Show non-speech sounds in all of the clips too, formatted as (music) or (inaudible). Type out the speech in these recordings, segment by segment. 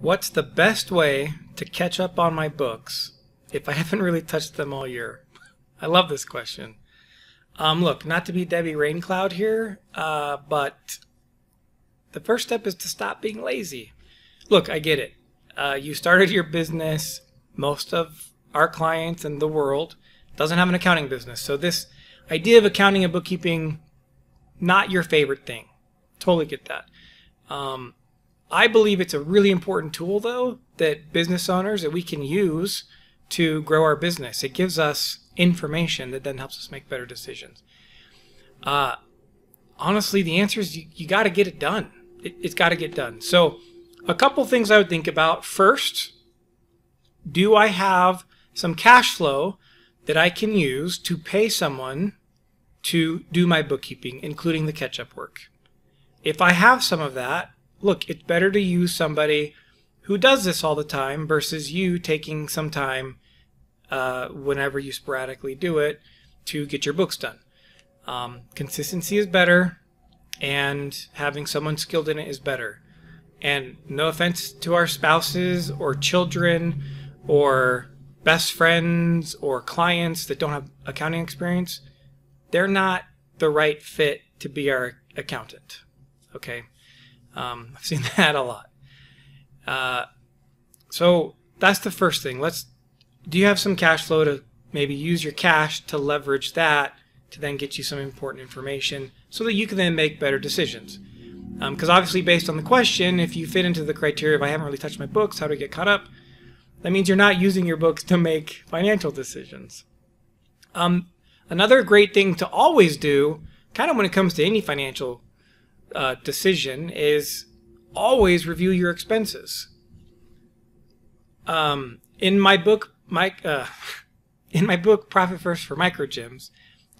What's the best way to catch up on my books if I (laughs) haven't really touched them all year? I love this question. Um, look, not to be Debbie Raincloud here, uh, but the first step is to stop being lazy. Look, I get it. Uh, you started your business. Most of our clients and the world doesn't have an accounting business. So this idea of accounting and bookkeeping, not your favorite thing. Totally get that. Um, I believe it's a really important tool, though, that business owners that we can use to grow our business. It gives us information that then helps us make better decisions. Uh, honestly, the answer is you, you got to get it done. It, it's got to get done. So, a couple things I would think about. First, do I have some cash flow that I can use to pay someone to do my bookkeeping, including the catch up work? If I have some of that, look, it's better to use somebody who does this all the time versus you taking some time uh, whenever you sporadically do it to get your books done. Um, consistency is better, and having someone skilled in it is better. And no offense to our spouses or children or best friends or clients that don't have accounting experience, they're not the right fit to be our accountant. Okay? Um, I've seen (laughs) that a lot. Uh, so that's the first thing. Let's. Do you have some cash flow to maybe use your cash to leverage that to then get you some important information so that you can then make better decisions? Because um, obviously, based on the question, if you fit into the criteria of I haven't really touched my books, how do I get caught up? That means you're not using your books to make financial decisions. Um, another great thing to always do, kind of when it comes to any financial uh, decision is always review your expenses. Um, in my book, Mike, uh, (laughs) in my book Profit First for Micro Gyms,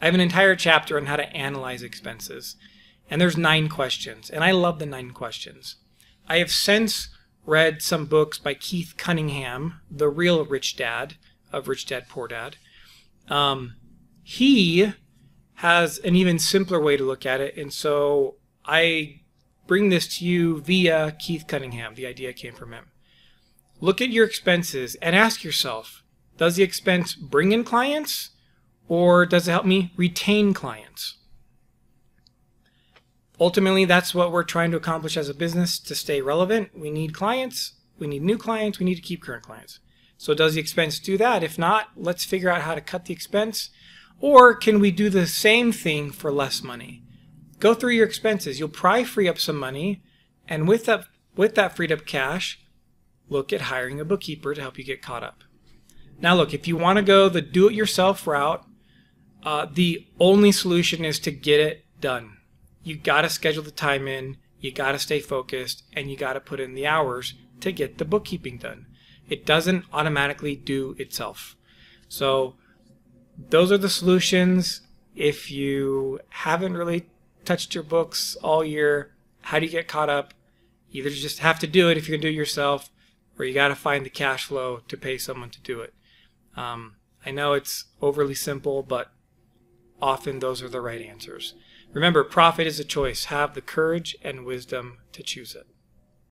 I have an entire chapter on how to analyze expenses, and there's nine questions, and I love the nine questions. I have since read some books by Keith Cunningham, the real rich dad of Rich Dad Poor Dad. Um, he has an even simpler way to look at it, and so I bring this to you via Keith Cunningham. The idea came from him. Look at your expenses and ask yourself does the expense bring in clients or does it help me retain clients? Ultimately, that's what we're trying to accomplish as a business to stay relevant. We need clients, we need new clients, we need to keep current clients. So, does the expense do that? If not, let's figure out how to cut the expense. Or can we do the same thing for less money? Go through your expenses. You'll probably free up some money, and with that with that freed up cash, look at hiring a bookkeeper to help you get caught up. Now, look, if you want to go the do-it-yourself route, uh, the only solution is to get it done. You got to schedule the time in, you got to stay focused, and you got to put in the hours to get the bookkeeping done. It doesn't automatically do itself. So, those are the solutions. If you haven't really touched your books all year. How do you get caught up? Either you just have to do it if you can do it yourself, or you got to find the cash flow to pay someone to do it. Um, I know it's overly simple, but often those are the right answers. Remember, profit is a choice. Have the courage and wisdom to choose it.